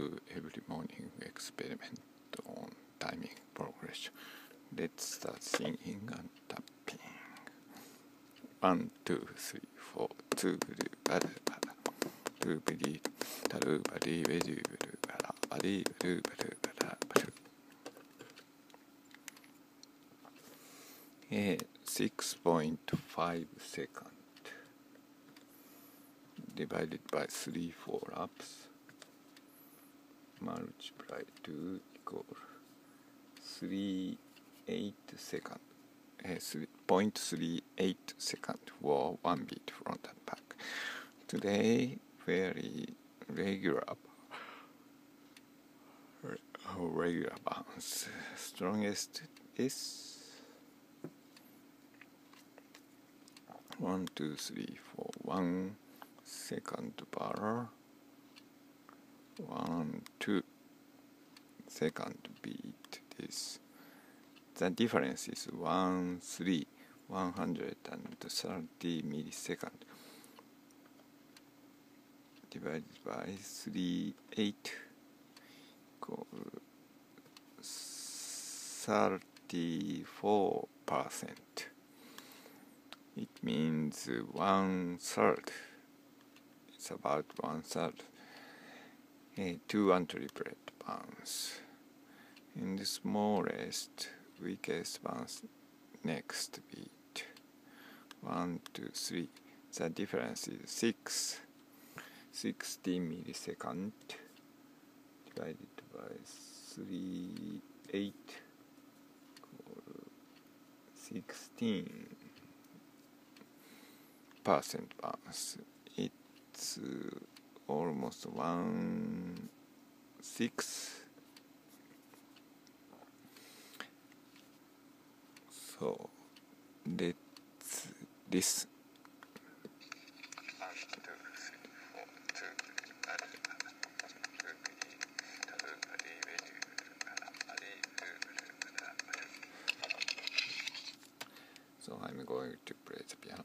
every morning experiment on timing progression。Let's start singing and tapping。One two three four two three five。Two three。Two three。Three five multiply to equal 3 8 second. Uh, 3.38 second. For one beat front and back today very regular regular bounce. Strongest is one two three four. One second bar one two second beat this. The difference is one three one hundred and thirty millisecond divided by three eight equal thirty four percent. It means one third. It's about one third two untriplet bounce in the smallest weakest bounce next beat. One two three. The difference is six. 60 millisecond divided by 3 8 16 percent bounce it's uh, almost one six. So let's this. So I'm going to play the piano